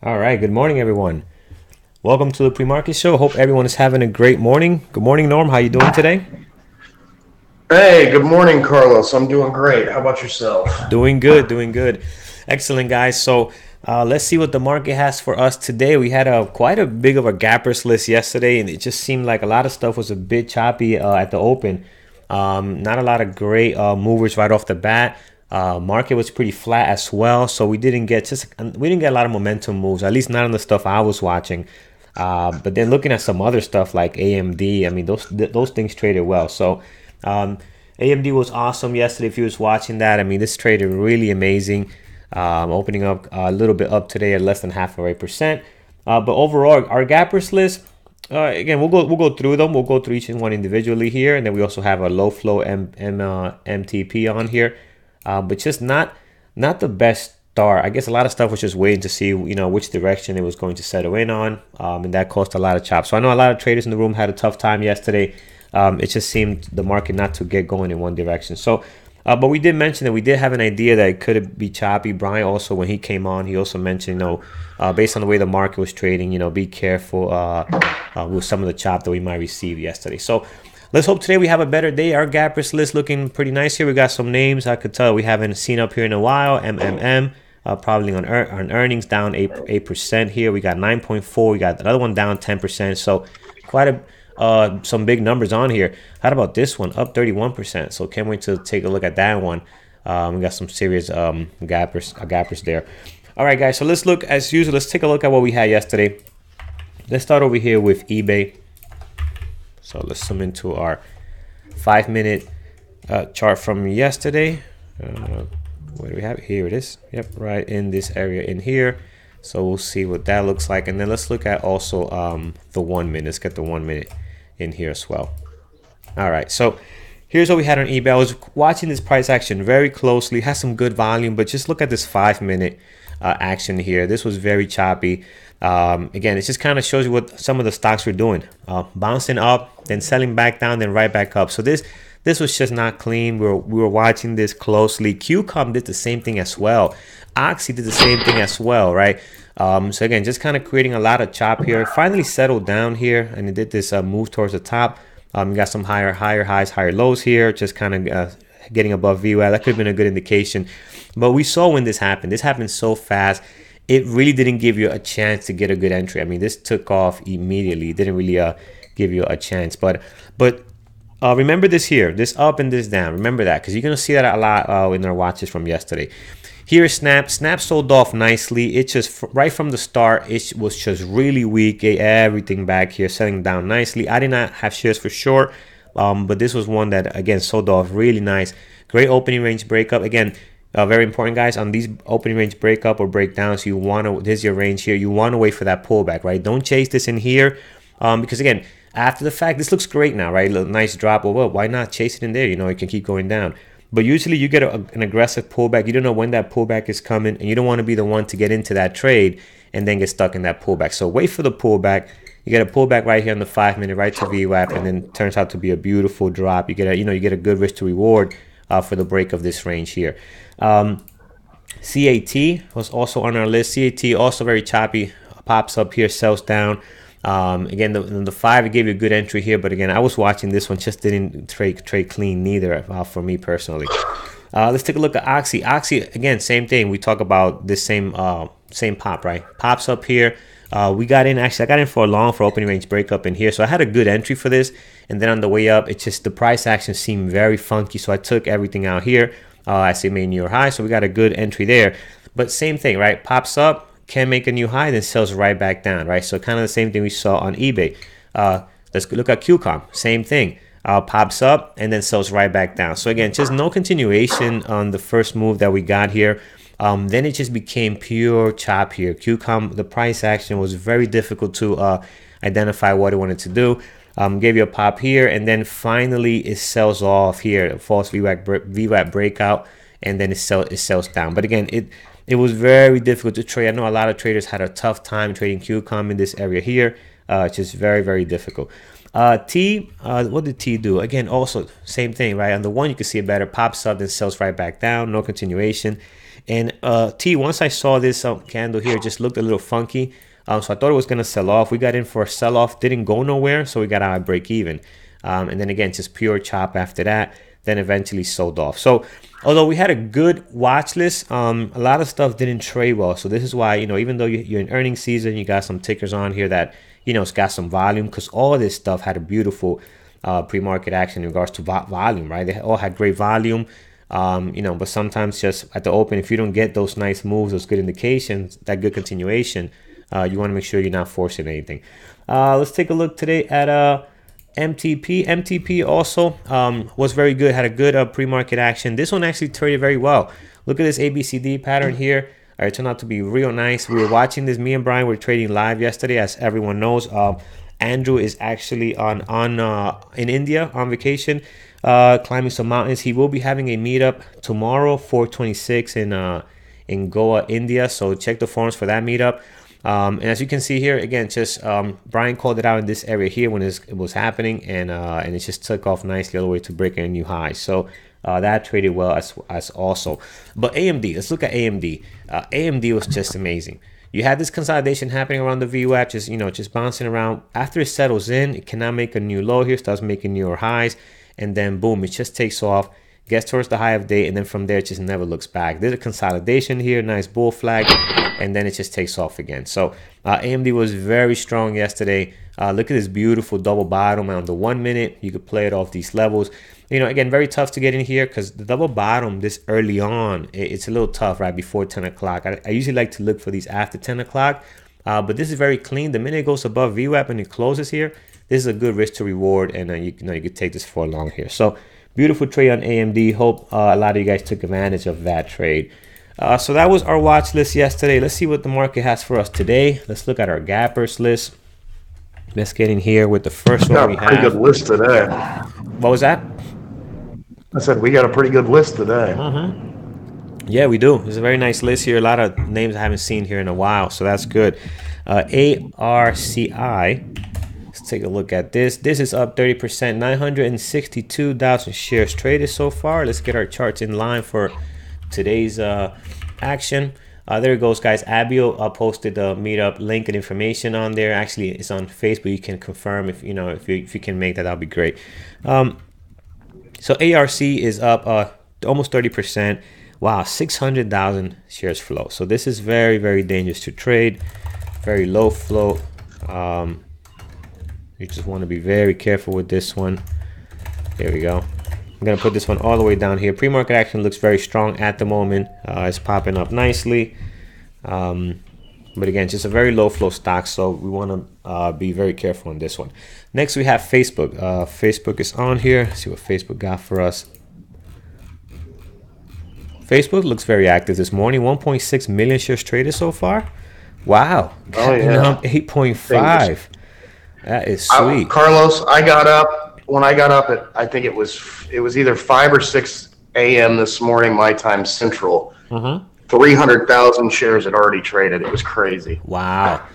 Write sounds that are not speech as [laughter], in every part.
All right, good morning, everyone. Welcome to the pre-market show. Hope everyone is having a great morning. Good morning, Norm. How you doing today? Hey, good morning, Carlos. I'm doing great. How about yourself? Doing good, doing good. Excellent, guys. So uh, let's see what the market has for us today. We had a quite a big of a gappers list yesterday, and it just seemed like a lot of stuff was a bit choppy uh, at the open. Um, not a lot of great uh, movers right off the bat. Uh, market was pretty flat as well, so we didn't get just we didn't get a lot of momentum moves. At least not on the stuff I was watching. Uh, but then looking at some other stuff like AMD, I mean those th- those things traded well. So um, AMD was awesome yesterday. If you was watching that, I mean this traded really amazing. Um, opening up a little bit up today at less than half of a percent. Uh, but overall, our gappers list. Uh, again, we'll go we'll go through them. We'll go through each one individually here, and then we also have a low flow M, M uh, MTP on here uh, but just not not the best start. I guess a lot of stuff was just waiting to see you know which direction it was going to settle in on, um, and that caused a lot of chops. So I know a lot of traders in the room had a tough time yesterday. Um, it just seemed the market not to get going in one direction. So. Uh, but we did mention that we did have an idea that it could be choppy. Brian also, when he came on, he also mentioned, you know, uh, based on the way the market was trading, you know, be careful uh, uh with some of the chop that we might receive yesterday. So Let's hope today we have a better day. Our gappers list looking pretty nice here. We got some names I could tell we haven't seen up here in a while. MMM. Uh, probably on, er- on earnings down 8, 8% here. We got 9.4. We got another one down 10%. So quite a uh, some big numbers on here. How about this one? Up 31%. So can't wait to take a look at that one. Um, we got some serious um, gappers, uh, gappers there. All right, guys. So let's look as usual. Let's take a look at what we had yesterday. Let's start over here with eBay. So let's zoom into our five minute uh, chart from yesterday. Uh, what do we have? Here it is. Yep, right in this area in here. So we'll see what that looks like. And then let's look at also um, the one minute. Let's get the one minute in here as well. All right, so here's what we had on eBay. I was watching this price action very closely. Has some good volume, but just look at this five minute uh, action here. This was very choppy. Um, again, it just kind of shows you what some of the stocks were doing, uh, bouncing up, then selling back down, then right back up. So this this was just not clean. We were we were watching this closely. QCOM did the same thing as well. Oxy did the same thing as well, right? Um, so again, just kind of creating a lot of chop here. Finally settled down here, and it did this uh, move towards the top. Um, got some higher higher highs, higher lows here. Just kind of uh, getting above VWAP. That could have been a good indication. But we saw when this happened. This happened so fast it really didn't give you a chance to get a good entry. I mean, this took off immediately. It didn't really uh, give you a chance. But but uh, remember this here, this up and this down. Remember that because you're gonna see that a lot uh, in our watches from yesterday. Here, Snap. Snap sold off nicely. It just right from the start, it was just really weak. Everything back here, selling down nicely. I did not have shares for sure, um, but this was one that again sold off really nice. Great opening range breakup. Again, uh, very important, guys. On these opening range breakup or breakdowns, you want to, this is your range here. You want to wait for that pullback, right? Don't chase this in here um, because, again, after the fact, this looks great now, right? Nice drop. Well, well, why not chase it in there? You know, it can keep going down. But usually you get a, an aggressive pullback. You don't know when that pullback is coming, and you don't want to be the one to get into that trade and then get stuck in that pullback. So wait for the pullback. You get a pullback right here on the five minute, right to VWAP, and then turns out to be a beautiful drop. You get a, you know, you get a good risk to reward uh, for the break of this range here. Um, CAT was also on our list. CAT also very choppy, pops up here, sells down. Um, again, the, the five gave you a good entry here, but again, I was watching this one, just didn't trade trade clean neither uh, for me personally. Uh, let's take a look at Oxy. Oxy again, same thing. We talk about this same uh, same pop, right? Pops up here. Uh, we got in actually. I got in for a long for opening range breakup in here, so I had a good entry for this. And then on the way up, it just the price action seemed very funky, so I took everything out here. Uh, I see made new high, so we got a good entry there. But same thing, right? Pops up, can make a new high, then sells right back down, right? So kind of the same thing we saw on eBay. Uh, let's look at QCOM, same thing. Uh, pops up and then sells right back down. So again, just no continuation on the first move that we got here. Um, then it just became pure chop here. QCOM, the price action was very difficult to uh, identify what it wanted to do um, gave you a pop here, and then finally it sells off here, false VWAP, VWAP breakout, and then it, sell, it sells down. But again, it it was very difficult to trade. I know a lot of traders had a tough time trading QCOM in this area here. Uh, it's just very, very difficult. Uh, T, uh, what did T do? Again, also same thing, right? On the one, you can see it better, pops up, then sells right back down, no continuation. And uh, T, once I saw this um, candle here, just looked a little funky. Um, so I thought it was going to sell off. We got in for a sell off, didn't go nowhere. So we got out break even. Um, and then again, just pure chop after that. Then eventually sold off. So although we had a good watch list, um, a lot of stuff didn't trade well. So this is why, you know, even though you're in earnings season, you got some tickers on here that, you know, it's got some volume because all this stuff had a beautiful uh, pre-market action in regards to vo- volume, right? They all had great volume. Um, you know, but sometimes just at the open, if you don't get those nice moves, those good indications, that good continuation, uh, you want to make sure you're not forcing anything. Uh, let's take a look today at uh, MTP. MTP also um, was very good, had a good uh, pre-market action. This one actually traded very well. Look at this ABCD pattern here. It turned out to be real nice. We were watching this. Me and Brian were trading live yesterday, as everyone knows. Uh, Andrew is actually on on uh, in India on vacation uh, climbing some mountains. He will be having a meetup tomorrow, 426 in uh, in Goa, India. So check the forums for that meetup. Um, and as you can see here, again, just um, Brian called it out in this area here when it was happening, and uh, and it just took off nicely all the way to breaking a new high. So uh, that traded well as as also. But AMD, let's look at AMD. Uh, AMD was just amazing. You had this consolidation happening around the VWAP, just you know, just bouncing around. After it settles in, it cannot make a new low here, starts making newer highs and then boom, it just takes off, gets towards the high of day, and then from there it just never looks back. There's a consolidation here, nice bull flag, and then it just takes off again. So uh, AMD was very strong yesterday. Uh, look at this beautiful double bottom on the one minute. You could play it off these levels. You know, again, very tough to get in here because the double bottom this early on, it's a little tough right before 10 o'clock. I, I usually like to look for these after 10 o'clock, uh, but this is very clean. The minute it goes above VWAP and it closes here, this is a good risk to reward, and uh, you, you, know you could take this for a long here. So beautiful trade on AMD. Hope uh, a lot of you guys took advantage of that trade. Uh, so that was our watch list yesterday. Let's see what the market has for us today. Let's look at our gappers list. Let's get in here with the first one we have. Pretty good list today. What was that? I said we got a pretty good list today. Mm-hmm. Yeah, we do. It's a very nice list here. A lot of names I haven't seen here in a while, so that's good. Uh, ARCI take a look at this. This is up 30%, 962,000 shares traded so far. Let's get our charts in line for today's uh, action. Uh, there it goes, guys. Abio uh, posted the meetup link and information on there. Actually, it's on Facebook. You can confirm if you know if you if you can make that. That'll be great. Um, so ARC is up uh, almost 30%. Wow, 600,000 shares flow. So this is very very dangerous to trade. Very low flow. Um, you just want to be very careful with this one. There we go. I'm going to put this one all the way down here. Pre-market action looks very strong at the moment. Uh, it's popping up nicely. Um, but again, just a very low flow stock, so we want to uh, be very careful on this one. Next, we have Facebook. Uh, Facebook is on here. Let's see what Facebook got for us. Facebook looks very active this morning. 1.6 million shares traded so far. Wow. Oh, yeah. [laughs] 8.5. That is sweet. I, Carlos, I got up when I got up at I think it was it was either five or six a.m. this morning, my time central. Mm-hmm. Three hundred thousand shares had already traded. It was crazy. Wow.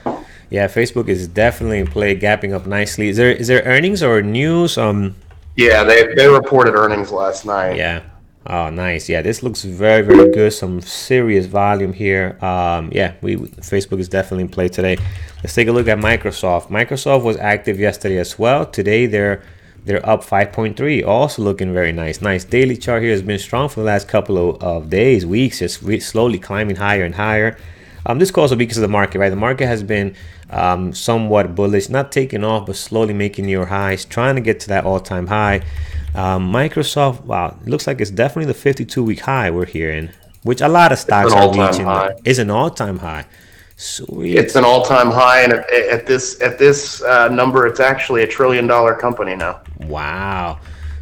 Yeah, Facebook is definitely in play, gapping up nicely. Is there is there earnings or news? Um. Yeah, they they reported earnings last night. Yeah. Oh, nice. Yeah, this looks very, very good. Some serious volume here. Um, yeah, we Facebook is definitely in play today. Let's take a look at Microsoft. Microsoft was active yesterday as well. Today they're they're up 5.3, also looking very nice. Nice daily chart here has been strong for the last couple of, of days, weeks, just re- slowly climbing higher and higher. Um, this also because of the market, right? The market has been um, somewhat bullish, not taking off, but slowly making new highs, trying to get to that all-time high. Um, Microsoft, wow, it looks like it's definitely the 52 week high we're hearing, which a lot of stocks are reaching. High. Is an all time high. Sweet. It's an all time high, and at, at this at this uh, number, it's actually a trillion dollar company now. Wow.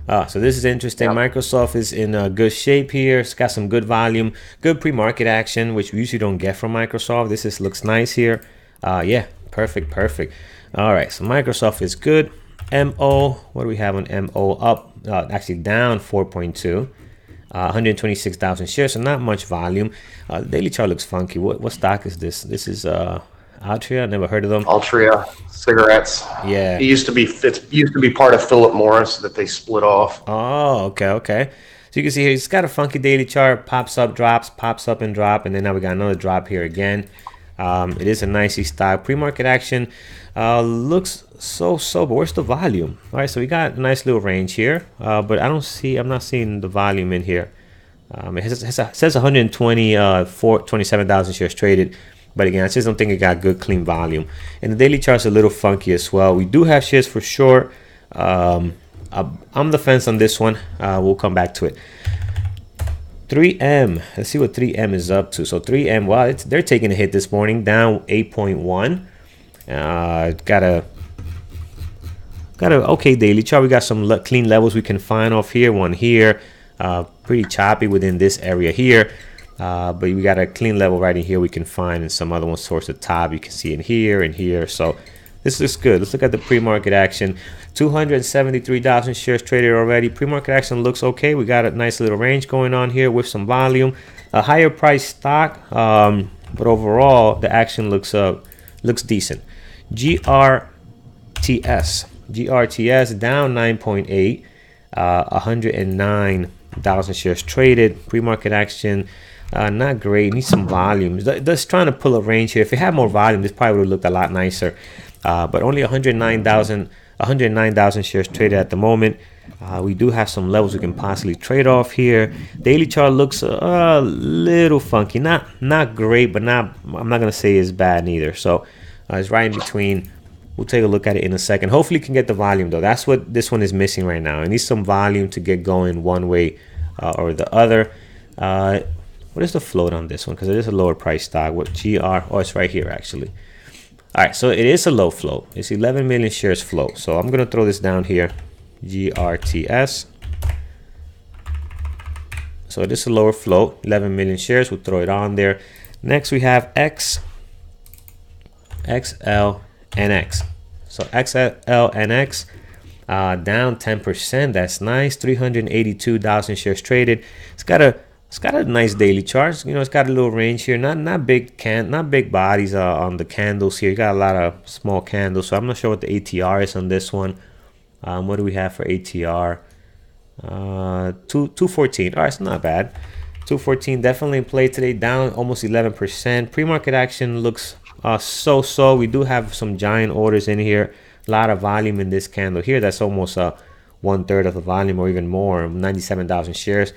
Uh, so this is interesting. Yep. Microsoft is in a good shape here. It's got some good volume, good pre-market action, which we usually don't get from Microsoft. This is looks nice here. Uh, yeah, perfect, perfect. All right, so Microsoft is good. MO, what do we have on MO? Up, uh, actually down 4.2. Uh, 126,000 shares, so not much volume. Uh, daily chart looks funky. What what stock is this? This is uh, Altria. Never heard of them. Altria cigarettes. Yeah. It used to be it used to be part of Philip Morris that they split off. Oh, okay, okay. So you can see here, it's got a funky daily chart, pops up, drops, pops up and drop, and then now we got another drop here again. Um, it is a nicely styled pre-market action. Uh, looks so so, but where's the volume? All right, so we got a nice little range here, uh, but I don't see, I'm not seeing the volume in here. Um, it, has, it, says 120, uh, 27,000 shares traded. But again, I just don't think it got good clean volume. And the daily chart's a little funky as well. We do have shares for short. Um, I'm the fence on this one. Uh, we'll come back to it. 3M. Let's see what 3M is up to. So 3M, well, they're taking a hit this morning, down 8.1. Uh, got a got a okay daily chart. We got some le clean levels we can find off here. One here. Uh, pretty choppy within this area here. Uh, but we got a clean level right in here we can find and some other ones towards the top. You can see in here and here. So this looks good. Let's look at the pre-market action. 273,000 shares traded already. Pre-market action looks okay. We got a nice little range going on here with some volume. A higher price stock, um, but overall the action looks uh, looks decent. GRTS, GRTS down 9.8, uh, 109,000 shares traded. Pre-market action. Uh, not great. Need some volume. Just trying to pull a range here. If it had more volume, this probably would have looked a lot nicer. Uh, but only 109,000 109,000 shares traded at the moment. Uh, we do have some levels we can possibly trade off here. Daily chart looks a little funky, not not great, but not I'm not gonna say it's bad neither. So uh, it's right in between. We'll take a look at it in a second. Hopefully, can get the volume though. That's what this one is missing right now. It needs some volume to get going one way uh, or the other. Uh, what is the float on this one? Because it is a lower price stock. What GR? Oh, it's right here actually. All right, so it is a low float. It's 11 million shares float. So I'm going to throw this down here, GRTS. So it is a lower float, 11 million shares. We'll throw it on there. Next, we have X, XL, and X. So XL and uh, down 10%. That's nice. 382,000 shares traded. It's got a it's got a nice daily chart. You know, it's got a little range here. Not not big can not big bodies uh, on the candles here. You got a lot of small candles. So I'm not sure what the ATR is on this one. Um, what do we have for ATR? Uh, two two fourteen. All right, it's not bad. Two fourteen definitely in play today. Down almost eleven percent. Pre-market action looks uh, so so. We do have some giant orders in here. A lot of volume in this candle here. That's almost uh, one third of the volume or even more. Ninety-seven thousand shares.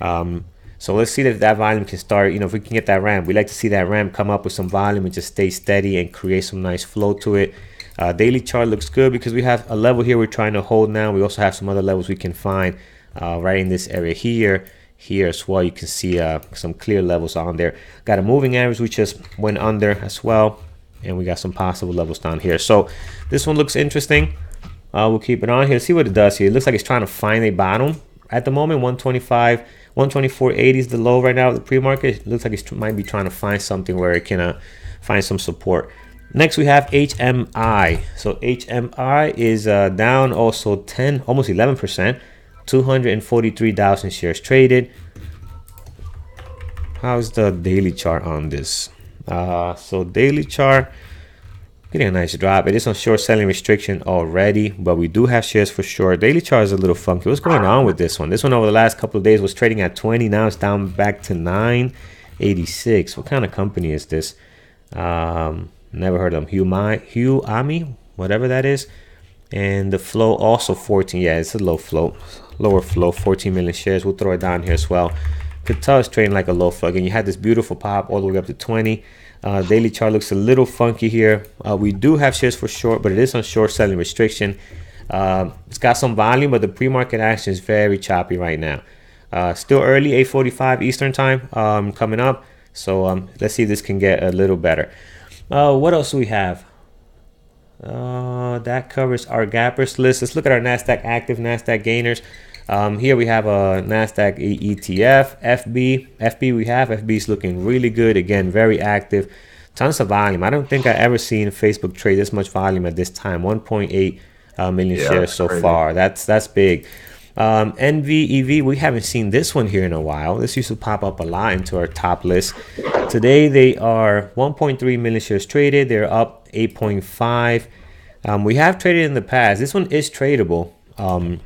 Um, so let's see if that volume can start, you know, if we can get that ramp. We like to see that ramp come up with some volume and just stay steady and create some nice flow to it. Uh, daily chart looks good because we have a level here we're trying to hold now. We also have some other levels we can find uh, right in this area here. Here as well, you can see uh, some clear levels on there. Got a moving average which just went under as well. And we got some possible levels down here. So this one looks interesting. Uh, we'll keep it on here. See what it does here. It looks like it's trying to find a bottom at the moment, 125. 124.80 is the low right now. The pre-market it looks like it might be trying to find something where it can uh, find some support. Next, we have HMI. So HMI is uh, down also 10, almost 11%, 243,000 shares traded. How's the daily chart on this? Uh, so daily chart Getting a nice drop. It is on short selling restriction already, but we do have shares for short. Daily chart is a little funky. What's going on with this one? This one over the last couple of days was trading at 20. Now it's down back to 986. What kind of company is this? Um, never heard of them. Hugh, Huami, whatever that is. And the flow also 14. Yeah, it's a low flow. Lower flow, 14 million shares. We'll throw it down here as well. Could tell it's trading like a low flow. Again, you had this beautiful pop all the way up to 20. Uh, daily chart looks a little funky here. Uh, we do have shares for short, but it is on short selling restriction. Uh, it's got some volume, but the pre-market action is very choppy right now. Uh, still early, 8:45 Eastern time um, coming up. So um, let's see if this can get a little better. Uh, what else do we have? Uh, that covers our gappers list. Let's look at our Nasdaq active, Nasdaq gainers. Um, here we have a NASDAQ ETF, FB. FB we have, FB is looking really good. Again, very active. Tons of volume. I don't think I ever seen Facebook trade this much volume at this time. 1.8 uh, million yeah, shares so crazy. far. That's that's big. Um, NBEV, we haven't seen this one here in a while. This used to pop up a lot into our top list. Today they are 1.3 million shares traded. They're up 8.5. Um, we have traded in the past. This one is tradable. Um,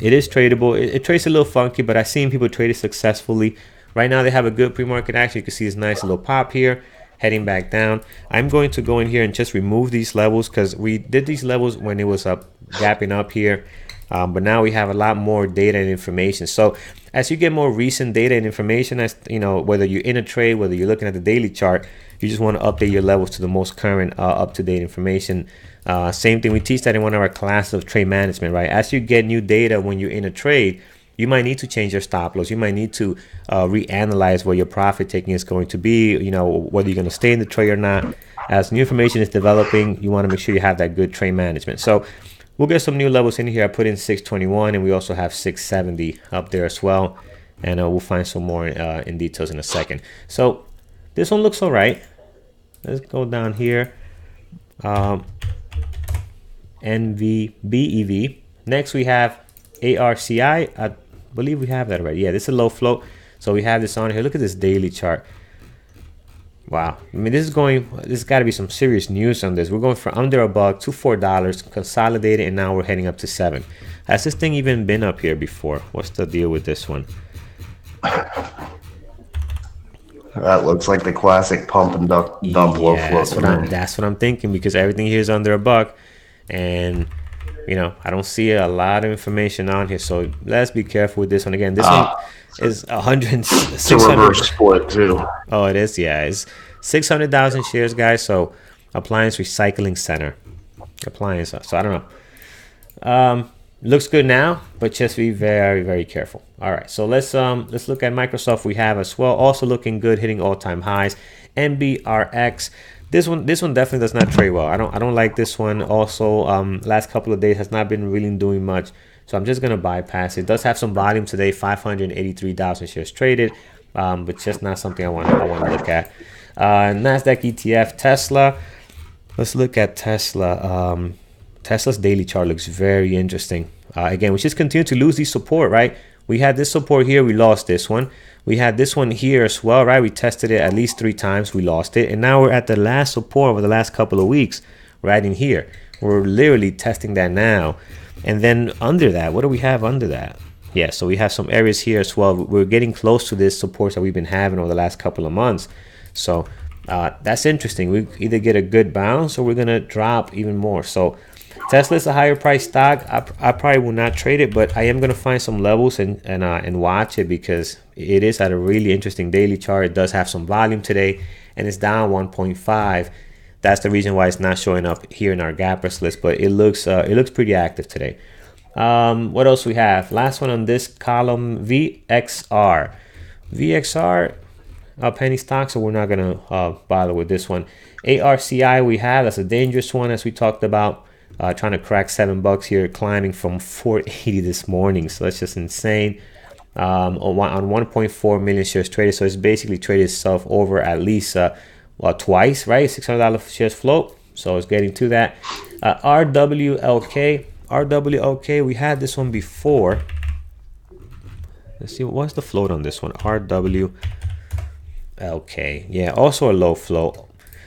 it is tradable. It, it trades a little funky, but I've seen people trade it successfully. Right now, they have a good pre-market action. You can see this nice little pop here, heading back down. I'm going to go in here and just remove these levels because we did these levels when it was up, gapping up here. Um, but now we have a lot more data and information. So as you get more recent data and information, as you know, whether you're in a trade, whether you're looking at the daily chart, you just want to update your levels to the most current, uh, up-to-date information. Uh, same thing, we teach that in one of our classes of trade management, right? As you get new data when you're in a trade, you might need to change your stop loss. You might need to uh, reanalyze where your profit taking is going to be. You know whether you're going to stay in the trade or not. As new information is developing, you want to make sure you have that good trade management. So we'll get some new levels in here. I put in 621, and we also have 670 up there as well. And uh, we'll find some more uh, in details in a second. So this one looks all right. Let's go down here. Um, NBEV. Next we have ARCI. I believe we have that already. Yeah, this is a low float. So we have this on here. Look at this daily chart. Wow. I mean, this is going, there's got to be some serious news on this. We're going from under a buck to $4, consolidated, and now we're heading up to 7 Has this thing even been up here before? What's the deal with this one? [laughs] That looks like the classic pump and dump, dump yeah, low float. That's what, I'm, that's what I'm thinking because everything here is under a buck. And you know, I don't see a lot of information on here, so let's be careful with this one. Again, this uh, one is a hundred. It's a reverse split too. Oh, it is. Yeah, it's six hundred thousand shares, guys. So, appliance recycling center, appliance. So I don't know. Um, looks good now, but just be very, very careful. All right, so let's um let's look at Microsoft. We have as well, also looking good, hitting all-time highs. MBRX. this one, this one definitely does not trade well. I don't, I don't like this one. Also, um, last couple of days has not been really doing much, so I'm just gonna bypass it. it does have some volume today, 583,000 shares traded, um, but just not something I want, I want to look at. Uh, Nasdaq ETF, Tesla. Let's look at Tesla. Um, Tesla's daily chart looks very interesting. Uh, again, we just continue to lose the support, right? We had this support here, we lost this one. We had this one here as well, right? We tested it at least three times, we lost it. And now we're at the last support over the last couple of weeks, right in here. We're literally testing that now. And then under that, what do we have under that? Yeah, so we have some areas here as well. We're getting close to this support that we've been having over the last couple of months. So uh, that's interesting. We either get a good bounce or we're going to drop even more. So Tesla is a higher price stock. I, I probably will not trade it, but I am going to find some levels and and, uh, and watch it because it is at a really interesting daily chart. It does have some volume today, and it's down 1.5. That's the reason why it's not showing up here in our gappers list, but it looks uh, it looks pretty active today. Um, what else we have? Last one on this column, VXR. VXR, uh, penny stock, so we're not gonna uh, bother with this one. ARCI we have, that's a dangerous one as we talked about uh, trying to crack seven bucks here, climbing from 480 this morning. So that's just insane. Um, on 1.4 million shares traded, so it's basically traded itself over at least uh, well twice, right? $600 shares float. So it's getting to that. Uh, RWLK, RWLK, we had this one before. Let's see what's the float on this one. RWLK, yeah, also a low float.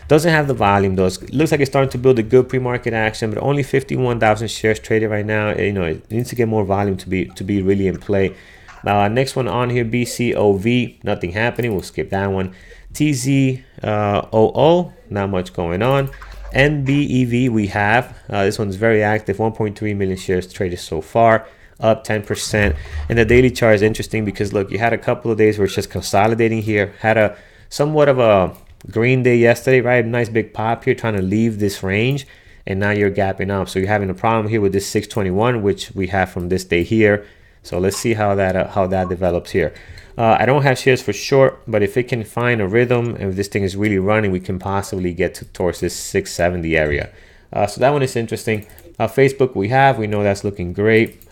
Doesn't have the volume though. It looks like it's starting to build a good pre-market action, but only 51,000 shares traded right now. You know, it needs to get more volume to be to be really in play. Now, uh, next one on here, BCOV, nothing happening. We'll skip that one. TZOO, not much going on. NBEV, we have. Uh, this one's very active, 1.3 million shares traded so far, up 10%. And the daily chart is interesting because, look, you had a couple of days where it's just consolidating here, had a somewhat of a Green Day yesterday, right? Nice big pop here trying to leave this range. And now you're gapping up. So you're having a problem here with this 621, which we have from this day here. So let's see how that uh, how that develops here. Uh, I don't have shares for short, but if it can find a rhythm and if this thing is really running, we can possibly get to, towards this 670 area. Uh, so that one is interesting. Uh, Facebook we have, we know that's looking great.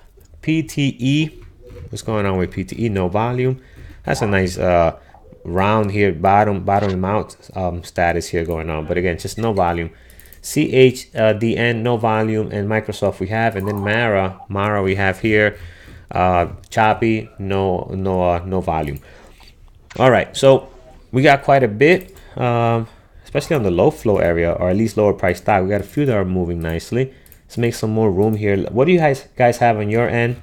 PTE, what's going on with PTE? No volume. That's a nice uh, round here, bottom bottom out um, status here going on. But again, just no volume. CHDN, uh, no volume, and Microsoft we have, and then Mara, Mara we have here. Uh, choppy, no, no, uh, no volume. All right, so we got quite a bit, um, especially on the low flow area, or at least lower price stock. We got a few that are moving nicely. Let's make some more room here. What do you guys guys have on your end?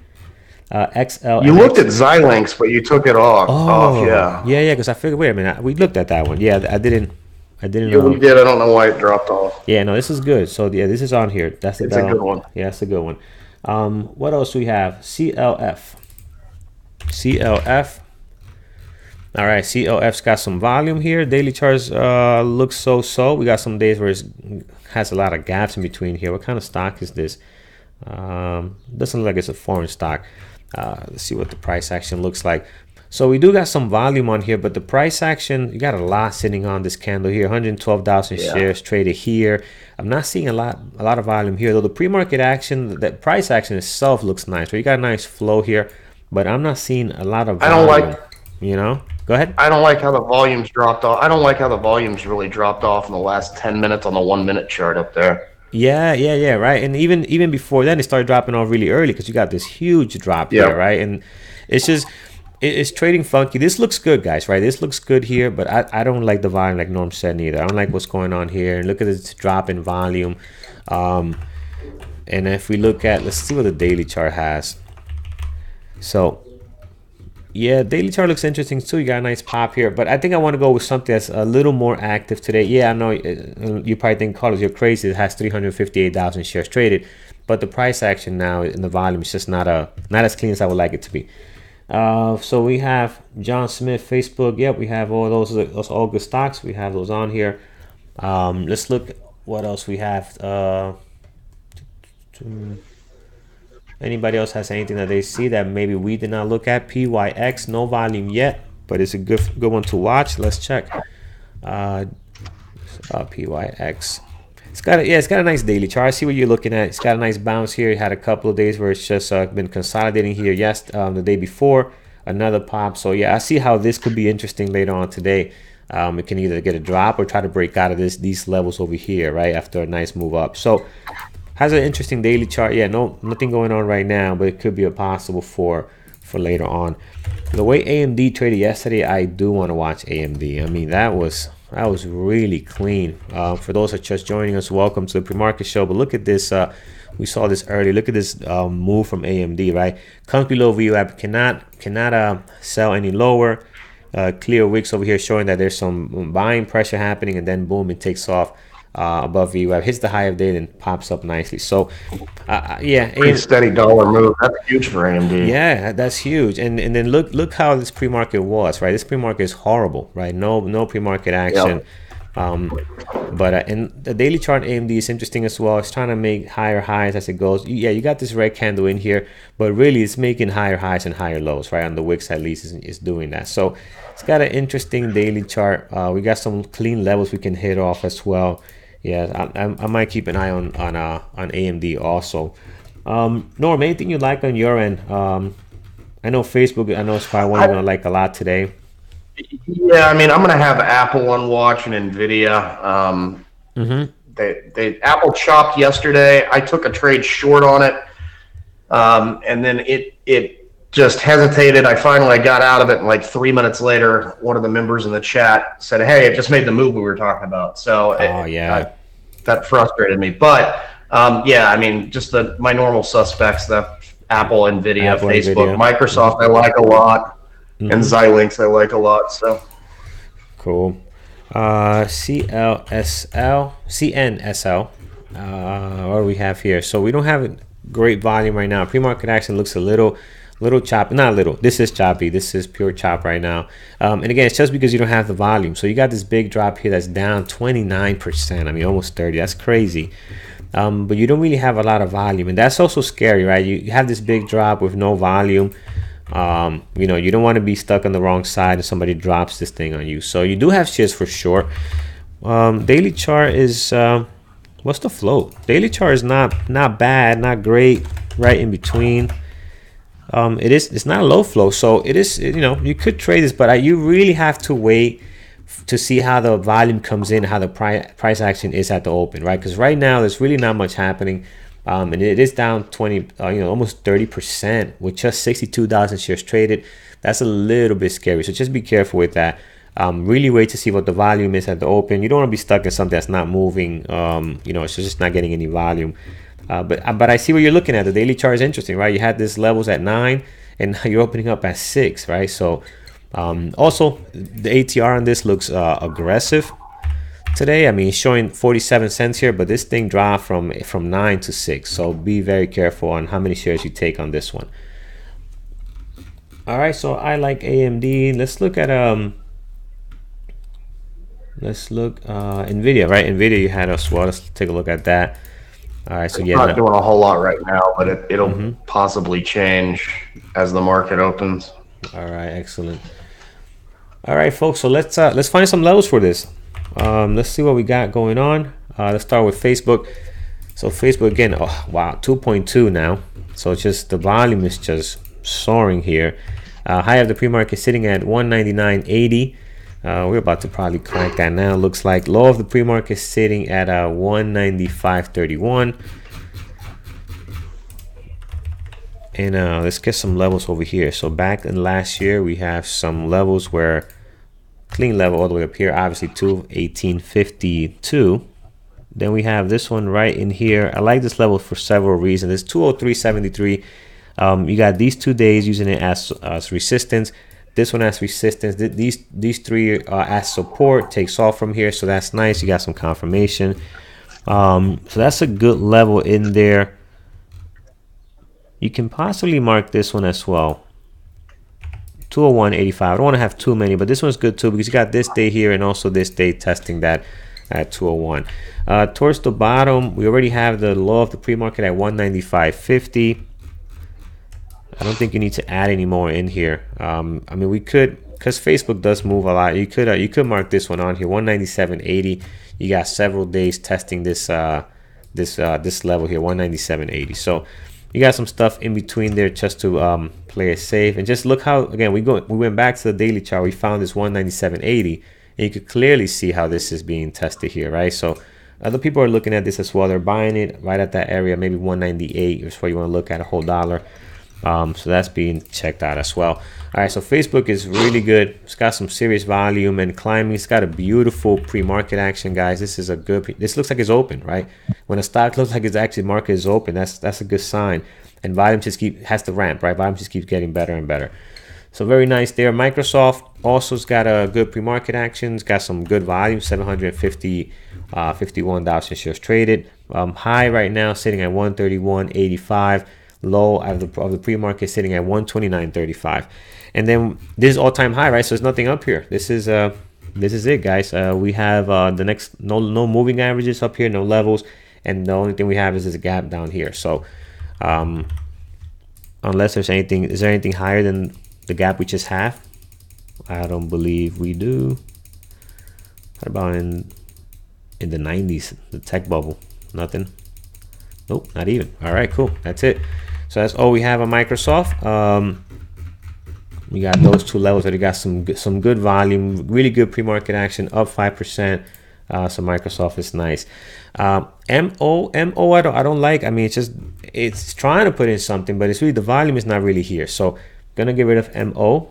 Uh, XL. You looked at Xilinx, but you took it off. Oh, off yeah. yeah, yeah. Because I figured, wait a minute, we looked at that one. Yeah, I didn't. I didn't Yeah, know. we did. I don't know why it dropped off. Yeah, no, this is good. So yeah, this is on here. That's the It's a good one. Yeah, that's a good one. Um, what else do we have? CLF. CLF. All right, CLF's got some volume here. Daily charts uh, looks so-so. We got some days where it has a lot of gaps in between here. What kind of stock is this? Um, doesn't look like it's a foreign stock. Uh, let's see what the price action looks like. So we do got some volume on here, but the price action, you got a lot sitting on this candle here. 112,000 Yeah. shares traded here. I'm not seeing a lot, a lot of volume here though. The pre-market action, the price action itself looks nice. Right, you got a nice flow here, but I'm not seeing a lot of. I don't like- You know, go ahead. I don't like how the volumes dropped off. I don't like how the volumes really dropped off in the last 10 minutes on the one minute chart up there. Yeah, yeah, yeah, right. And even even before then, it started dropping off really early because you got this huge drop Yeah. here, right? And it's just it- it's trading funky. This looks good, guys, right? This looks good here, but I, I don't like the volume like Norm said neither. I don't like what's going on here. And look at this drop in volume. Um, and if we look at, let's see what the daily chart has. So yeah, daily chart looks interesting too. You got a nice pop here, but I think I want to go with something that's a little more active today. Yeah, I know uh, you probably think Carlos, you're crazy. It has 358,000 shares traded, but the price action now in the volume is just not a not as clean as I would like it to be. Uh, so we have John Smith, Facebook. Yep, we have all those those all good stocks. We have those on here. Um, let's look what else we have. Uh, Anybody else has anything that they see that maybe we did not look at? PYX, no volume yet, but it's a good good one to watch. Let's check. Uh, uh, PYX. It's got a, yeah, it's got a nice daily chart. I see what you're looking at. It's got a nice bounce here. It had a couple of days where it's just uh, been consolidating here. Yes, um, the day before another pop. So yeah, I see how this could be interesting later on today. Um, it can either get a drop or try to break out of this these levels over here, right after a nice move up. So has an interesting daily chart. Yeah, no, nothing going on right now, but it could be a possible for for later on. The way AMD traded yesterday, I do want to watch AMD. I mean, that was that was really clean. Uh, for those that just joining us, welcome to the pre-market show. But look at this. Uh, we saw this early. Look at this um, move from AMD. Right, comes below VWAP. Cannot cannot uh, sell any lower. Uh, clear wicks over here showing that there's some buying pressure happening, and then boom, it takes off uh, above VWAP, hits the high of day, then pops up nicely. So, uh, yeah, Pretty AM steady dollar move. That's huge for AMD. yeah, that's huge. And and then look look how this pre-market was, right? This pre-market is horrible, right? No no pre-market action. Um, but uh, and the daily chart AMD is interesting as well. It's trying to make higher highs as it goes. Yeah, you got this red candle in here, but really it's making higher highs and higher lows, right? On the wicks at least is, is doing that. So it's got an interesting daily chart. Uh, we got some clean levels we can hit off as well. Yeah, I, I, I might keep an eye on on uh, on AMD also. Um, Norm, anything you like on your end? Um, I know Facebook. I know it's probably one you're like a lot today. Yeah, I mean, I'm gonna have Apple on watch and Nvidia. Um, Mm-hmm. they, they Apple chopped yesterday. I took a trade short on it, um, and then it it just hesitated. I finally got out of it, and like three minutes later, one of the members in the chat said, "Hey, it just made the move we were talking about." So, it- Oh, yeah. I- that frustrated me. But um, yeah, I mean, just the my normal suspects: the Apple, Nvidia, Apple, Facebook, Nvidia. Microsoft. I like a lot, and Xilinx. I like a lot. So. Cool. Uh, CLSL, CNSL. Uh, what do we have here? So we don't have a great volume right now. Pre-market action looks a little, little choppy. Not little. This is choppy. This is pure chop right now. Um, and again, it's just because you don't have the volume. So you got this big drop here that's down 29%. I mean, almost 30. That's crazy. Um, but you don't really have a lot of volume, and that's also scary, right? You, you have this big drop with no volume. Um, you know, you don't want to be stuck on the wrong side and somebody drops this thing on you. So you do have shares for sure. Um, daily chart is uh, what's the float? Daily chart is not not bad, not great, right in between. Um, it is it's not a low flow, so it is you know you could trade this, but you really have to wait to see how the volume comes in, how the price price action is at the open, right? Because right now there's really not much happening. Um, and it is down 20, uh, you know, almost 30% with just 62,000 shares traded. That's a little bit scary. So just be careful with that. Um, really wait to see what the volume is at the open. You don't want to be stuck in something that's not moving. Um, you know, it's just not getting any volume. Uh, but uh, but I see what you're looking at. The daily chart is interesting, right? You had this levels at nine, and [laughs] you're opening up at six, right? So um, also the ATR on this looks uh, aggressive today. I mean, showing 47 cents here, but this thing dropped from from nine to six. So be very careful on how many shares you take on this one. All right, so I like AMD. Let's look at um. Let's look uh Nvidia, right? Nvidia you had as well. Let's take a look at that. All right, so It's yeah, not no- doing a whole lot right now, but it, it'll Mm-hmm. possibly change as the market opens. All right, excellent. All right, folks. So let's uh, let's find some levels for this. Um, let's see what we got going on. Uh, let's start with Facebook. So Facebook again. Oh wow, 2.2 now. So it's just the volume is just soaring here. Uh, high of the pre-market sitting at 199.80. Uh, we're about to probably crack that now. Looks like low of the pre-market sitting at uh, 195.31. And uh, let's get some levels over here. So back in last year, we have some levels where clean level all the way up here, obviously to 1852. Then we have this one right in here. I like this level for several reasons. It's 203.73. Um, you got these two days using it as, as resistance. This one as resistance. Th- These these three uh, as support takes off from here, so that's nice. You got some confirmation. Um, so that's a good level in there. You can possibly mark this one as well. 201.85. I don't want to have too many, but this one's good too because you got this day here and also this day testing that at 201. Uh, towards the bottom, we already have the low of the pre-market at 195.50. I don't think you need to add any more in here. Um, I mean, we could because Facebook does move a lot. You could uh, you could mark this one on here, 197.80. You got several days testing this uh, this uh, this level here, 197.80. So you got some stuff in between there just to um, play it safe. And just look how again we go we went back to the daily chart. We found this 197.80, and you could clearly see how this is being tested here, right? So other people are looking at this as well. They're buying it right at that area, maybe 198 is where you want to look at a whole dollar. Um, so that's being checked out as well. All right, so Facebook is really good. It's got some serious volume and climbing. It's got a beautiful pre-market action, guys. This is a good. This looks like it's open, right? When a stock looks like it's actually market is open, that's that's a good sign. And volume just keep has to ramp, right? Volume just keeps getting better and better. So very nice there. Microsoft also's got a good pre-market action. It's got some good volume, 750, uh, 51,000 shares traded. Um, high right now sitting at 131.85. Low of the of the pre-market sitting at 129.35. And then this is all-time high, right? So there's nothing up here. This is uh this is it, guys. Uh, we have uh, the next no no moving averages up here, no levels, and the only thing we have is this gap down here. So um, unless there's anything, is there anything higher than the gap we just have? I don't believe we do. What about in in the 90s, the tech bubble? Nothing. Nope, not even. All right, cool. That's it. So that's all we have on Microsoft. Um, we got those two levels that we got some good- some good volume, really good pre-market action, up five percent. Uh, so Microsoft is nice. Um, MO MO I don't I don't like. I mean, it's just it's trying to put in something, but it's really the volume is not really here. So gonna get rid of MO.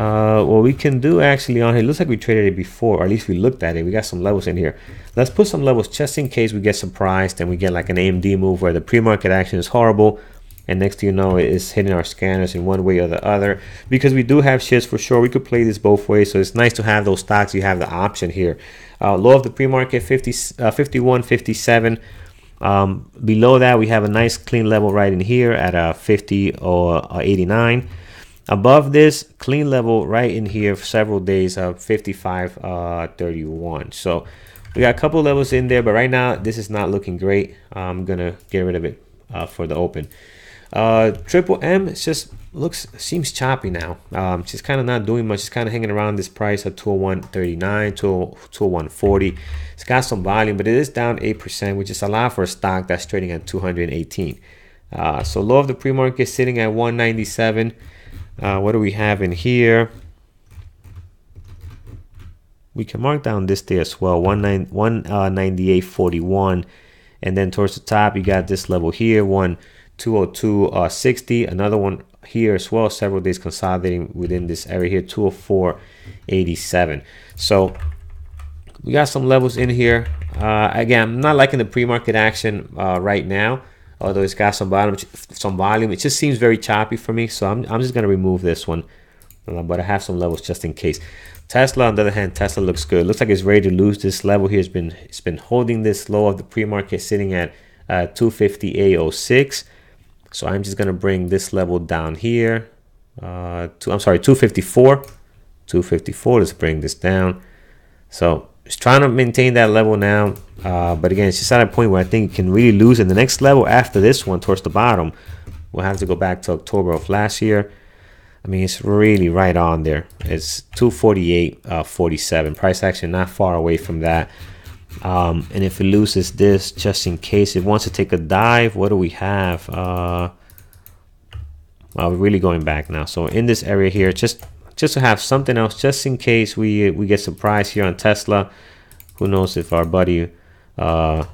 Uh, what we can do actually on here, looks like we traded it before, or at least we looked at it. We got some levels in here. Let's put some levels just in case we get surprised and we get like an AMD move where the pre-market action is horrible. And next thing you know, it is hitting our scanners in one way or the other. Because we do have shares for sure. We could play this both ways. So it's nice to have those stocks. You have the option here. Uh, low of the pre-market, 50, uh, 51, 57. Um, below that, we have a nice clean level right in here at a 50 or uh, 89. Above this, clean level right in here several days of 55, uh, 31. So we got a couple levels in there, but right now this is not looking great. I'm gonna get rid of it uh, for the open. Uh, Triple M, just looks seems choppy now. Um, just kind of not doing much. It's kind of hanging around this price of 201.39, 201.40. It's got some volume, but it is down 8%, which is a lot for a stock that's trading at 218. Uh, so low of the pre-market sitting at 197. Uh, what do we have in here? We can mark down this day as well, 198.41. And then towards the top, you got this level here, one 202.60. Another one here as well, several days consolidating within this area here, 204.87. So we got some levels in here. Uh, again, I'm not liking the pre-market action uh, right now, although it's got some volume. Some volume. It just seems very choppy for me, so I'm, I'm just gonna remove this one. Uh, but I have some levels just in case. Tesla, on the other hand, Tesla looks good. Looks like it's ready to lose this level here. It's been it's been holding this low of the pre-market, sitting at uh, 258.06. So I'm just gonna bring this level down here. Uh, to, I'm sorry, 254. 254. Let's bring this down. So trying to maintain that level now. Uh, but again, it's at a point where I think it can really lose. And the next level after this one, towards the bottom, we'll have to go back to October of last year. I mean, it's really right on there. It's 248, uh, 47. Price action not far away from that. Um, and if it loses this, just in case it wants to take a dive, what do we have? Uh, well, we're really going back now. So in this area here, just just to have something else, just in case we we get surprised here on Tesla. Who knows if our buddy uh,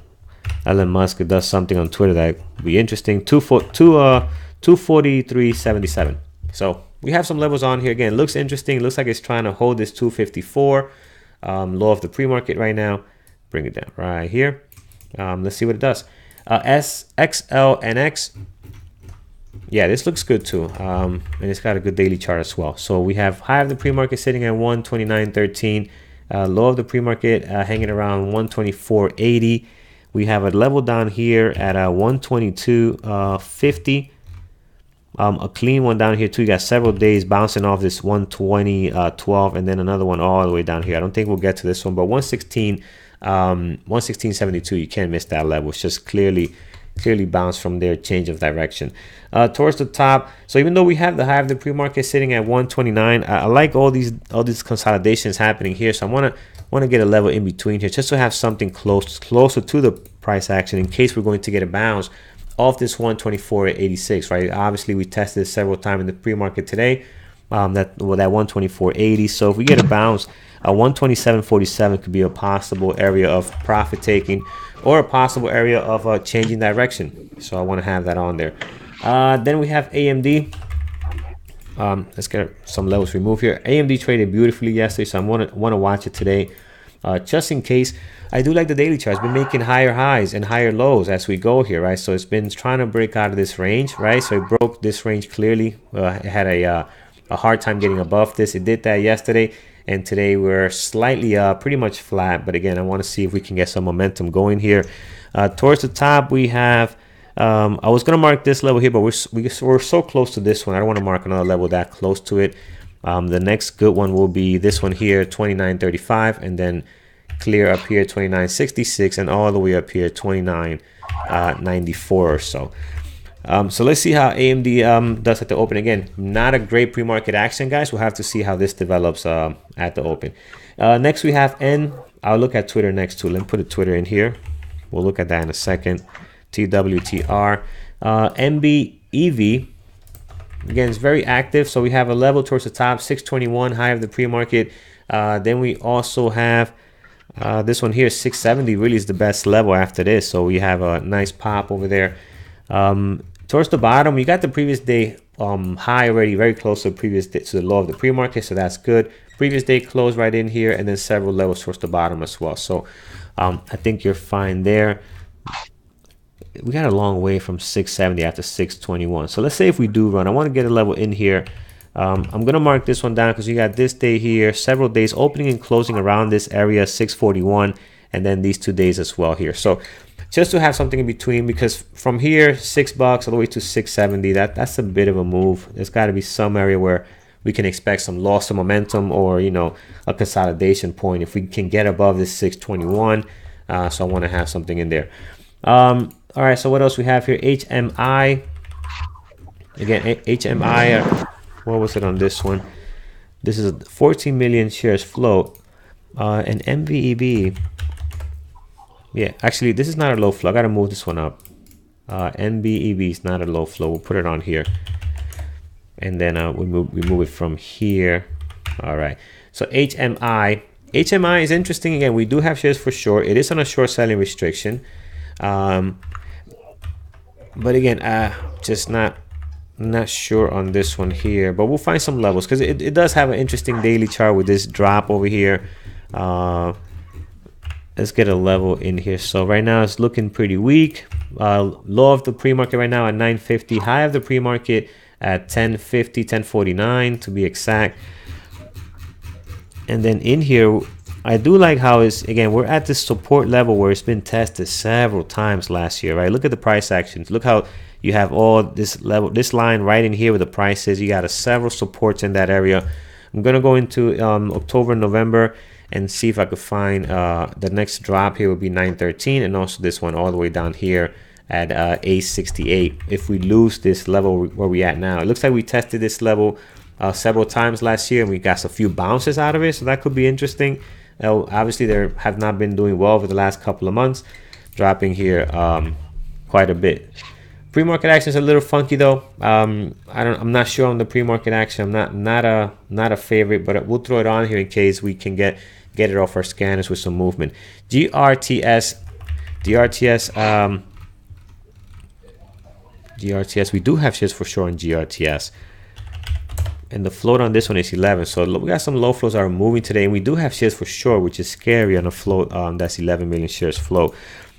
Elon Musk does something on Twitter that would be interesting. Two foot two uh 243.77. So we have some levels on here again looks interesting looks like it's trying to hold this 254 um, low of the pre-market right now bring it down right here um, let's see what it does uh, S X L and X yeah this looks good too um, and it's got a good daily chart as well so we have high of the pre-market sitting at 129.13 uh, low of the pre-market uh, hanging around 124.80 we have a level down here at uh, 122.50 um, a clean one down here too. You got several days bouncing off this 120, uh, 12, and then another one all the way down here. I don't think we'll get to this one, but 116, um, 116.72, you can't miss that level. It's just clearly, clearly bounced from their change of direction. Uh, towards the top, so even though we have the high of the pre-market sitting at 129, I, I like all these all these consolidations happening here. So I want to want to get a level in between here, just to have something close closer to the price action in case we're going to get a bounce off this 124.86, right? Obviously, we tested several times in the pre-market today. Um, that well, that 124.80. So if we get a bounce, a 127.47 could be a possible area of profit taking or a possible area of uh, changing direction. So I want to have that on there. Uh, then we have AMD. Um, let's get some levels removed here. AMD traded beautifully yesterday, so I want to want to watch it today, uh, just in case. I do like the daily chart. It's been making higher highs and higher lows as we go here, right? So it's been trying to break out of this range, right? So it broke this range clearly. Uh, it had a, uh, a hard time getting above this. It did that yesterday. And today we're slightly uh, pretty much flat. But again, I want to see if we can get some momentum going here. Uh, towards the top, we have... Um, I was going to mark this level here, but we're, we're so close to this one. I don't want to mark another level that close to it. Um, the next good one will be this one here, 29.35. And then clear up here 2966 and all the way up here 2994 uh, or so um, so let's see how AMD um, does at the open again. Not a great pre-market action guys. We'll have to see how this develops uh, at the open. Uh, next we have N. I'll look at Twitter next too. Let me put a Twitter in here. We'll look at that in a second. TWTR uh, NBEV again it's very active. So we have a level towards the top 621 high of the pre-market. Uh, then we also have uh, this one here, 670, really is the best level after this. So we have a nice pop over there. Um, towards the bottom, we got the previous day um, high already, very close to the previous day, to the low of the pre-market. So that's good. Previous day closed right in here, and then several levels towards the bottom as well. So um, I think you're fine there. We got a long way from 670 after 621. So let's say if we do run, I want to get a level in here. Um, I'm gonna mark this one down because you got this day here, several days opening and closing around this area 641, and then these two days as well here. So just to have something in between because from here six bucks all the way to 670 that that's a bit of a move there's got to be some area where we can expect some loss of momentum or you know a consolidation point if we can get above this 621 uh, so i want to have something in there um, all right so what else we have here hmi again hmi what was it on this one? This is 14 million shares float. Uh, and NBEV, yeah, actually, this is not a low flow. I gotta move this one up. Uh, NBEV is not a low flow. We'll put it on here. And then uh, we, move, we move it from here. All right. So HMI. HMI is interesting. Again, we do have shares for short. It is on a short selling restriction. Um, but again, uh, just not not sure on this one here but we'll find some levels because it, it does have an interesting daily chart with this drop over here uh, let's get a level in here. So right now it's looking pretty weak. Uh, low of the pre-market right now at 950. High of the pre-market at 1050, 1049 to be exact. And then in here, I do like how it's again we're at this support level where it's been tested several times last year, right? Look at the price actions. Look how you have all this level, this line right in here where the price is. You got a several supports in that area. I'm gonna go into um, October, November and see if I could find uh, the next drop here would be 913 and also this one all the way down here at uh, 868 if we lose this level where we at now it looks like we tested this level uh, several times last year and we got a few bounces out of it so that could be interesting. Obviously they have not been doing well for the last couple of months dropping here um, quite a bit pre-market action is a little funky though um, I don't I'm not sure on the pre-market action I'm not not a not a favorite but we'll throw it on here in case we can get get it off our scanners with some movement. GRTS, GRTS, um, GRTS, we do have shares for sure on GRTS. And the float on this one is 11. So we got some low flows that are moving today. And we do have shares for sure, which is scary on a float um, that's 11 million shares float.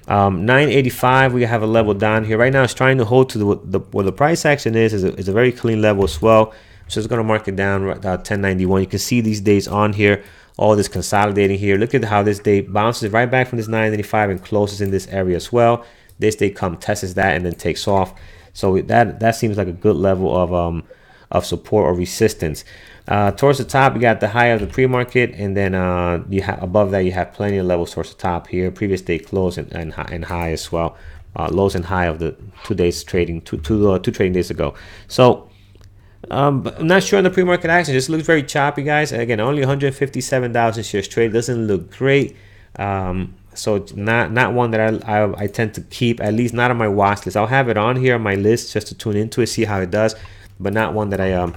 Um, 985, we have a level down here. Right now, it's trying to hold to the, the where the price action is, is a, is a very clean level as well. So it's going to mark it down right, uh, 1091. You can see these days on here all this consolidating here. Look at how this day bounces right back from this 985 and closes in this area as well. This day come tests that and then takes off. So that that seems like a good level of um of support or resistance. Uh, towards the top, you got the high of the pre-market, and then uh, you have above that you have plenty of levels towards the top here. Previous day close and, and, high, and high as well. Uh, lows and high of the two days trading, two, two, uh, two trading days ago. So um, I'm not sure on the pre-market action. Just looks very choppy, guys. Again, only 157,000 shares trade Doesn't look great. Um, so not not one that I, I, I tend to keep. At least not on my watch list. I'll have it on here on my list just to tune into it, see how it does. But not one that I um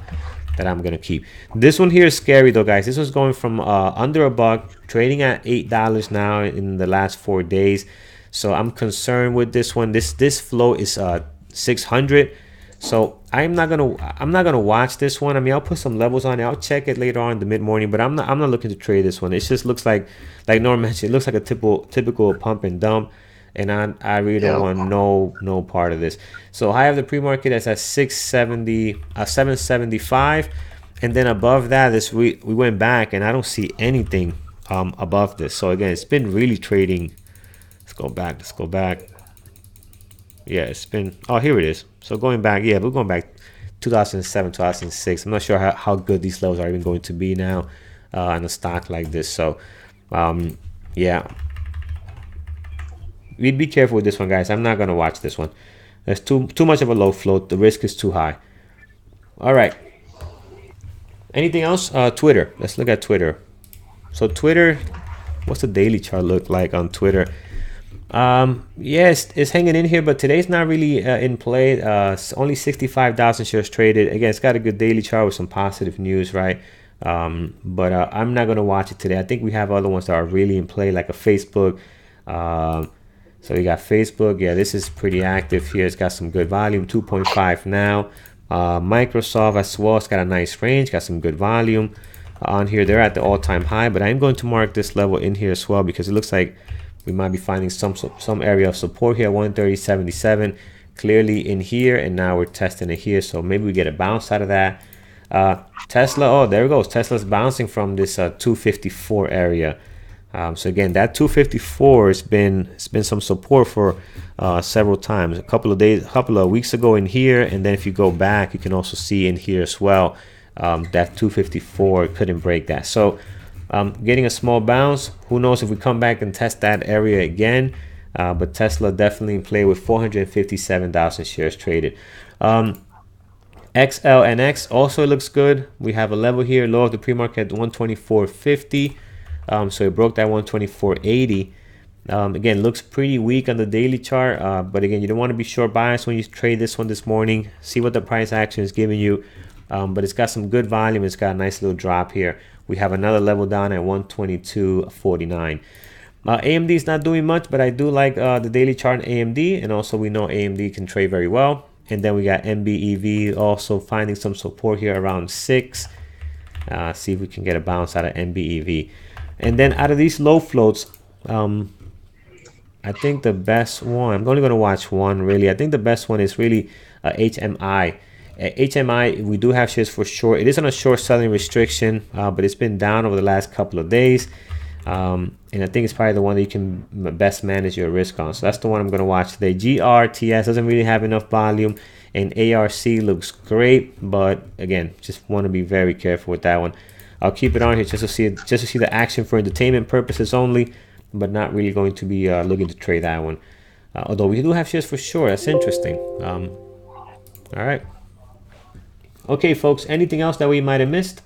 that I'm gonna keep. This one here is scary though, guys. This was going from uh, under a buck, trading at eight dollars now in the last four days. So I'm concerned with this one. This this flow is uh 600. So I'm not gonna I'm not gonna watch this one. I mean, I'll put some levels on it. I'll check it later on in the mid morning, but I'm not I'm not looking to trade this one. It just looks like like Norm [laughs] mentioned, it looks like a typical typical pump and dump, and I I really don't want no no part of this. So I have the pre market as at 670 uh 775, and then above that this we we went back and I don't see anything um above this. So again, it's been really trading. Let's go back. Let's go back. Yeah, it's been. Oh, here it is. So going back, yeah, we're going back 2007, 2006. I'm not sure how, how good these levels are even going to be now uh, on a stock like this. So, um, yeah, we be careful with this one, guys. I'm not gonna watch this one. There's too too much of a low float. The risk is too high. All right. Anything else? Uh, Twitter. Let's look at Twitter. So Twitter, what's the daily chart look like on Twitter? Um, yes, yeah, it's, hanging in here, but today's not really uh, in play. Uh, only 65,000 shares traded. Again, it's got a good daily chart with some positive news, right? Um, but uh, I'm not going to watch it today. I think we have other ones that are really in play, like a Facebook. Um, so we got Facebook. Yeah, this is pretty active here. It's got some good volume, 2.5 now. Uh, Microsoft as well. It's got a nice range, got some good volume on here. They're at the all-time high, but I'm going to mark this level in here as well because it looks like we might be finding some some area of support here 130.77 clearly in here and now we're testing it here so maybe we get a bounce out of that uh, Tesla oh there it goes Tesla's bouncing from this uh, 254 area um, so again that 254 has been it's been some support for uh, several times a couple of days a couple of weeks ago in here and then if you go back you can also see in here as well um, that 254 couldn't break that so um, getting a small bounce. Who knows if we come back and test that area again. Uh, but Tesla definitely in play with 457,000 shares traded. Um, XLNX also looks good. We have a level here, low of the pre-market 124.50. Um, so it broke that 124.80. Um, again, looks pretty weak on the daily chart, uh, but again, you don't want to be short biased when you trade this one this morning. See what the price action is giving you. Um, but it's got some good volume. It's got a nice little drop here. We have another level down at 122.49. Uh, AMD is not doing much, but I do like uh, the daily chart AMD, and also we know AMD can trade very well. And then we got NBEV also finding some support here around six. Uh, see if we can get a bounce out of NBEV. And then out of these low floats, Um, I think the best one. I'm only going to watch one really. I think the best one is really uh, HMI. Uh, HMI, we do have shares for short. It is on a short selling restriction, uh, but it's been down over the last couple of days. Um, and I think it's probably the one that you can best manage your risk on. So that's the one I'm going to watch today. GRTS doesn't really have enough volume, and ARC looks great, but again, just want to be very careful with that one. I'll keep it on here just to see just to see the action for entertainment purposes only, but not really going to be uh, looking to trade that one. Uh, although we do have shares for sure. That's interesting. Um, all right. Okay, folks. Anything else that we might have missed?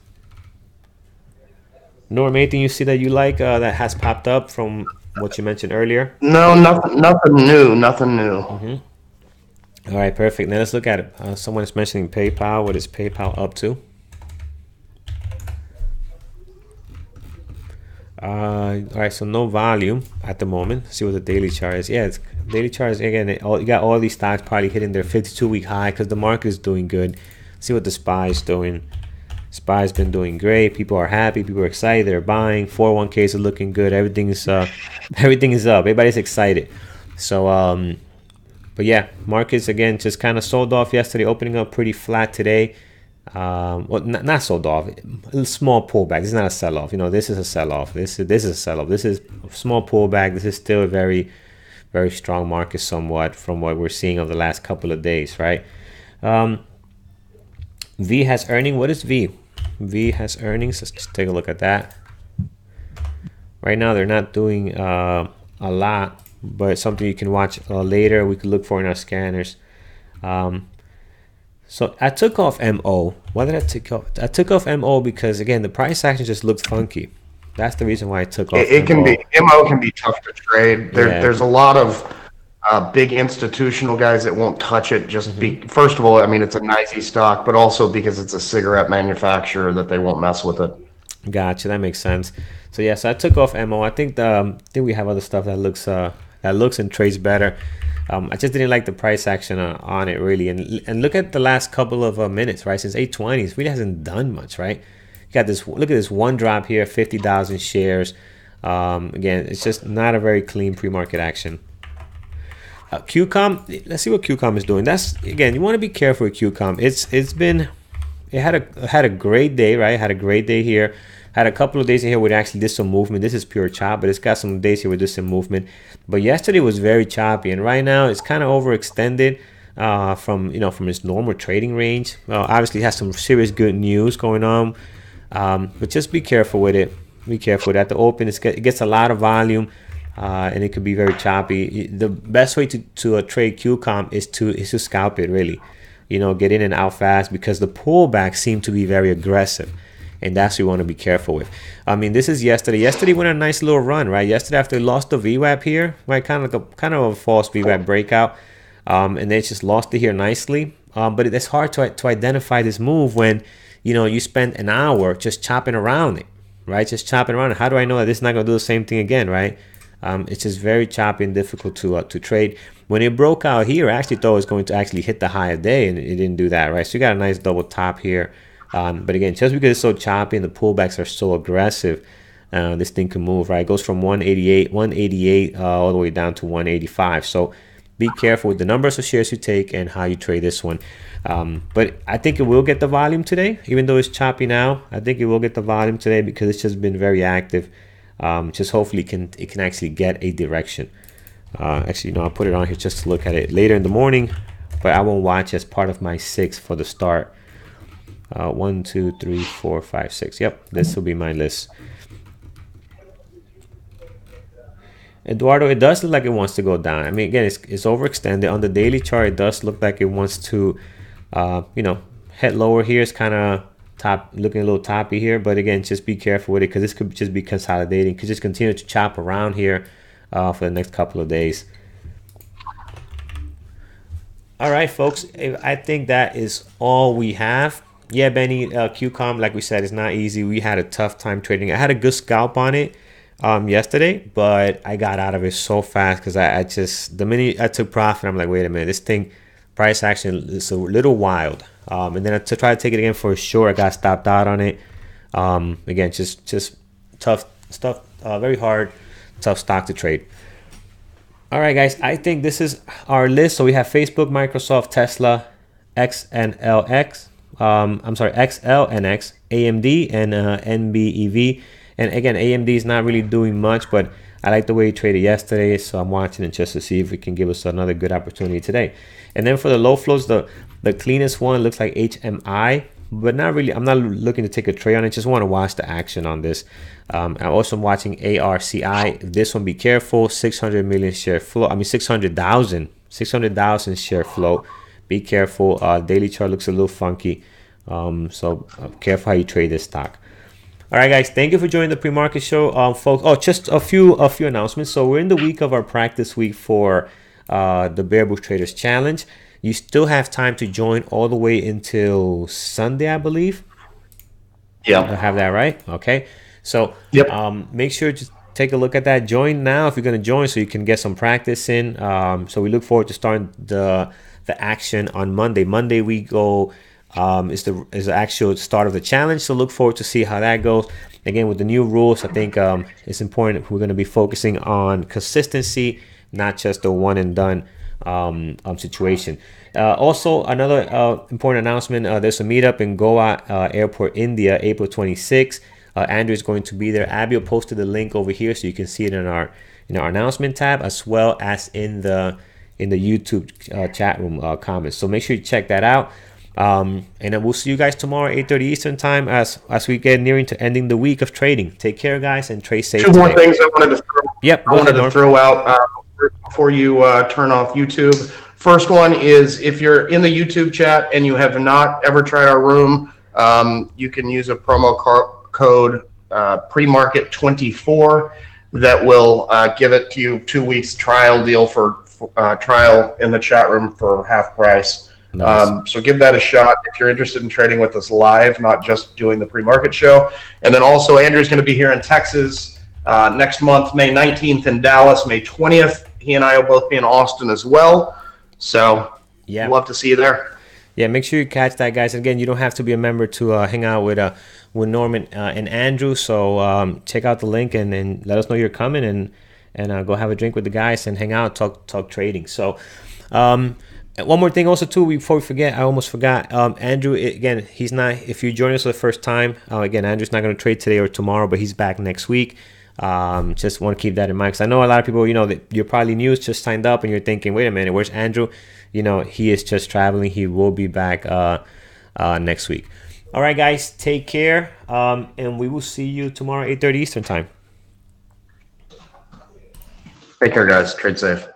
Norm, anything you see that you like uh, that has popped up from what you mentioned earlier? No, nothing, nothing new, nothing new. Mm-hmm. All right, perfect. Now let's look at it. Uh, someone is mentioning PayPal. What is PayPal up to? Uh, all right, so no volume at the moment. See what the daily chart is. Yeah, it's daily chart is again. It, all, you got all these stocks probably hitting their 52 week high because the market is doing good. See what the SPY is doing. SPY's been doing great. People are happy. People are excited. They're buying. 401ks are looking good. Everything is uh, [laughs] everything is up. Everybody's excited. So um, but yeah, markets again just kind of sold off yesterday, opening up pretty flat today. Um, well, not, sold off. Small pullback. This is not a sell off. You know, this is a sell off. This is this is a sell off. This is a small pullback. This is still a very, very strong market, somewhat from what we're seeing over the last couple of days, right? Um, V has earning. What is V? V has earnings. Let's just take a look at that. Right now, they're not doing uh, a lot, but something you can watch uh, later. We could look for in our scanners. Um, so I took off MO. Why did I take off? I took off MO because again the price action just looked funky. That's the reason why I took off. It, it can be MO can be tough to trade. There, yeah. There's a lot of uh, big institutional guys that won't touch it. Just mm-hmm. be first of all, I mean it's a nicey stock, but also because it's a cigarette manufacturer that they won't mess with it. Gotcha, that makes sense. So yeah, so I took off MO. I think the um, I think we have other stuff that looks uh that looks and trades better. Um, I just didn't like the price action on, on, it really. And and look at the last couple of uh, minutes, right? Since 820, it really hasn't done much, right? You got this. Look at this one drop here, 50,000 shares. Um, again, it's just not a very clean pre-market action. Uh, QCOM, let's see what QCOM is doing. That's again, you want to be careful with QCOM. It's it's been it had a had a great day, right? Had a great day here. Had a couple of days in here where it actually did some movement. This is pure chop, but it's got some days here where there's some movement. But yesterday was very choppy, and right now it's kind of overextended uh, from you know from its normal trading range. Well, obviously has some serious good news going on, um, but just be careful with it. Be careful with it. At the open, it gets a lot of volume. Uh, and it could be very choppy. The best way to, to uh, trade QCOM is to is to scalp it really, you know, get in and out fast because the pullbacks seem to be very aggressive and that's what you want to be careful with. I mean, this is yesterday. Yesterday went a nice little run, right? Yesterday after lost the VWAP here, right, kind of like a kind of a false VWAP breakout, um, and they just lost it here nicely. Um, but it's hard to to identify this move when you know you spend an hour just chopping around it, right? Just chopping around it. How do I know that this is not going to do the same thing again, right? Um, it's just very choppy and difficult to uh, to trade. When it broke out here, I actually thought it was going to actually hit the high of day, and it didn't do that, right? So you got a nice double top here. Um, but again, just because it's so choppy and the pullbacks are so aggressive, uh, this thing can move, right? It goes from 188, 188 uh, all the way down to 185. So be careful with the numbers of shares you take and how you trade this one. Um, but I think it will get the volume today, even though it's choppy now. I think it will get the volume today because it's just been very active. Um, just hopefully can it can actually get a direction. Uh, actually, know, I'll put it on here just to look at it later in the morning, but I won't watch as part of my six for the start. Uh, one, two, three, four, five, six. Yep, this will be my list. Eduardo, it does look like it wants to go down. I mean, again, it's, it's overextended. On the daily chart, it does look like it wants to, uh, you know, head lower here. It's kind of top, looking a little toppy here. But again, just be careful with it because this could just be consolidating. Could just continue to chop around here uh, for the next couple of days. All right, folks. I think that is all we have yeah, Benny, uh, QCOM, like we said, it's not easy. We had a tough time trading. I had a good scalp on it um, yesterday, but I got out of it so fast because I, I, just, the minute I took profit, I'm like, wait a minute, this thing, price action is a little wild. Um, and then to try to take it again for sure, I got stopped out on it. Um, again, just just tough stuff, uh, very hard tough stock to trade. All right, guys. I think this is our list. So we have Facebook, Microsoft, Tesla, XNLX. Um, I'm sorry, xl XLNX, AMD, and uh, NBEV. And again, AMD is not really doing much, but I like the way he traded yesterday, so I'm watching it just to see if it can give us another good opportunity today. And then for the low flows, the the cleanest one looks like HMI, but not really. I'm not looking to take a trade on it. Just want to watch the action on this. Um, I'm also watching ARCI. This one, be careful. 600 million share flow. I mean, 600,000, 600,000 share flow. Be careful. Uh, daily chart looks a little funky. Um, so uh, careful how you trade this stock. All right, guys. Thank you for joining the pre-market show, um, folks. Oh, just a few a few announcements. So we're in the week of our practice week for uh, the Bear Bull Traders Challenge. You still have time to join all the way until Sunday, I believe. Yeah, I have that right. Okay. So Yep. um, make sure to take a look at that. Join now if you're going to join, so you can get some practice in. Um, so we look forward to starting the the action on Monday. Monday we go um, is the is the actual start of the challenge. So look forward to see how that goes. Again, with the new rules, I think um, it's important. We're going to be focusing on consistency, not just the one and done um, um, situation. Uh, also, another uh, important announcement: uh, there's a meetup in Goa uh, Airport, India, April 26th. Uh, Andrew is going to be there. Abby posted the link over here, so you can see it in our in our announcement tab, as well as in the in the YouTube uh, chat room uh, comments. So make sure you check that out. Um, and then we'll see you guys tomorrow, 8:30 Eastern time, as as we get nearing to ending the week of trading. Take care, guys, and trade safe. two more today. things I wanted to throw, Yep, I wanted ahead, to Norm. throw out uh, before you uh, turn off YouTube. First one is if you're in the YouTube chat and you have not ever tried our room, um, you can use a promo car- code uh, premarket24 that will uh, give it to you two weeks trial deal for uh, trial in the chat room for half price. Nice. Um, so give that a shot if you're interested in trading with us live, not just doing the pre-market show. And then also Andrew's going to be here in Texas uh, next month, May 19th in Dallas, May 20th. He and I will both be in Austin as well. So Yeah. love to see you there. Yeah, make sure you catch that, guys. Again, you don't have to be a member to uh, hang out with uh, with Norman uh, and Andrew. So um, check out the link and, and let us know you're coming and and uh, go have a drink with the guys and hang out, talk talk trading. So. Um, one more thing, also too, before we forget, I almost forgot. Um, Andrew, again, he's not. If you join us for the first time, uh, again, Andrew's not going to trade today or tomorrow, but he's back next week. Um, just want to keep that in mind because I know a lot of people, you know, that you're probably new, just signed up, and you're thinking, wait a minute, where's Andrew? You know, he is just traveling. He will be back uh, uh, next week. All right, guys, take care, um, and we will see you tomorrow, 8:30 Eastern time. Take care, guys. Trade safe.